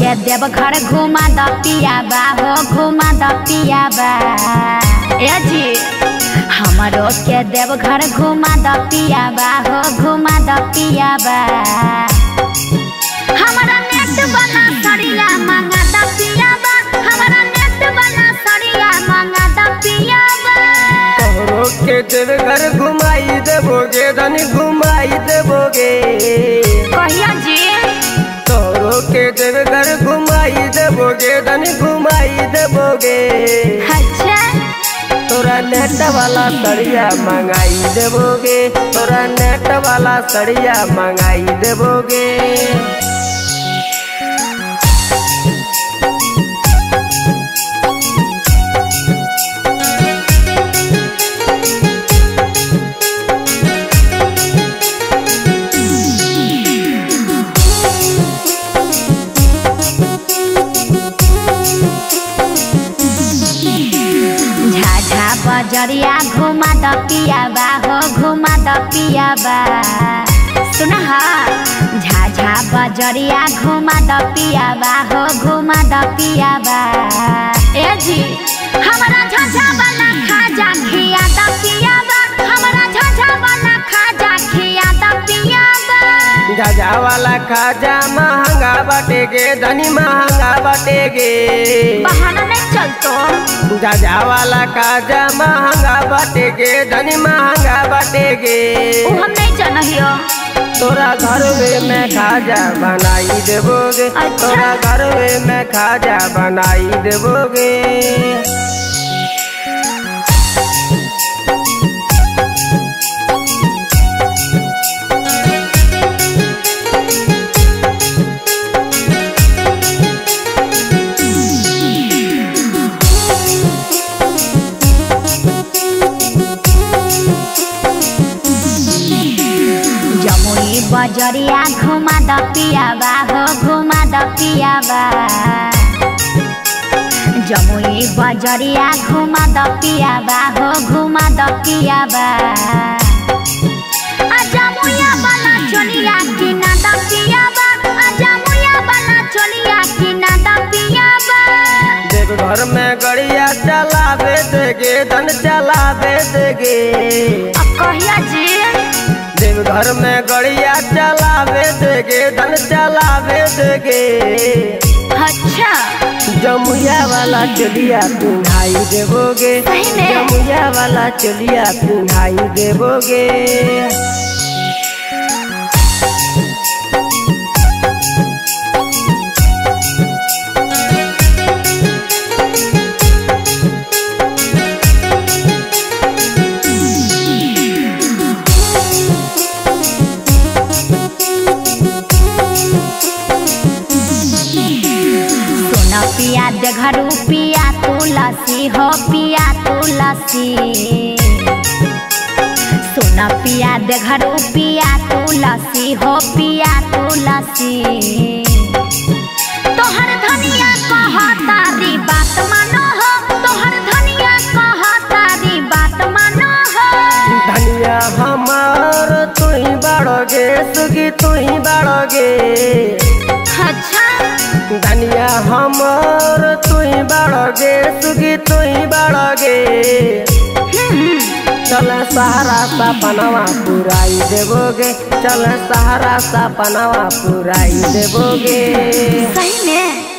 के देव घर घुमा द पियाबा हो घुमा द पियाबा ए जी। हमरो के देव घर घुमा द पियाबा हो घुमा द पियाबा हमरा नेट बना सड़िया मांगा द पियाबा हमरा नेट बना सड़िया मांगा द पियाबा तोहरो के देव घर घुमाई देबोगे धनी घुमाई देबोगे। कहिया जी। तोहरो के देव घर घुमाई देबोगे धनी घुमाई देबोगे। अच्छा। तोरा नेट वाला सड़िया मंगाई देबोगे। तोरा नेट वाला सड़िया मंगाई देबोगे। घुमा द पियाबा हो घुमा द पियाबा सुन ह झाझा बजरिया घुमा द पियाबा हो घुमा द पियाबा ए जी हमरा झाझा वाला खाजा खिया द पियाबा हमरा गजा वाला खाजा महँगा बाटेगे धनी महँगा बाटेगे। बहाना नहीं चलतो। वाला खाजा महँगा बाटेगे धनी महँगा बाटेगे। उ हम नहीं जानहियो तोरा घर में खाजा बनाई देबोगे अच्छा। तोरा घर में खाजा बनाई देबोगे। जमुई बजरिया घुमा द पियाबा हो घुमा द पियाबा जमुई बजरिया घुमा द पियाबा हो घुमा द पियाबा वाला चोलिया किना द पियाबा वाला चोलिया किना द पियाबा देव घर में गड़िया चलावे देगे धन चलावे देगे। अब कहिया जी घर में गड़िया चलावे देगे धन चलावे देगे। अच्छा। जमुया वाला चलिया पिन्हाई भाई देवोगे? जमुया वाला चलिया पिन्हाई देबोगे पिया दे घरू पिया तुलसी हो पिया तुलसी। सोन पिया दे घरू पिया तुलसी हो पिया तुलसी। तोहर धनिया कहतारी बात मानो हो? तोहर धनिया कहतारी बात मानो हो? धनिया हमार तू ही बाड़ोगे सुगी तू ही बाड़ोगे। अच्छा धनिया हमर, तुई ही सुगी तुई ही चल सहारा सा पनवा पुराई देबोगे, चल सहारा सा पनवा पुराई देबोगे। सही में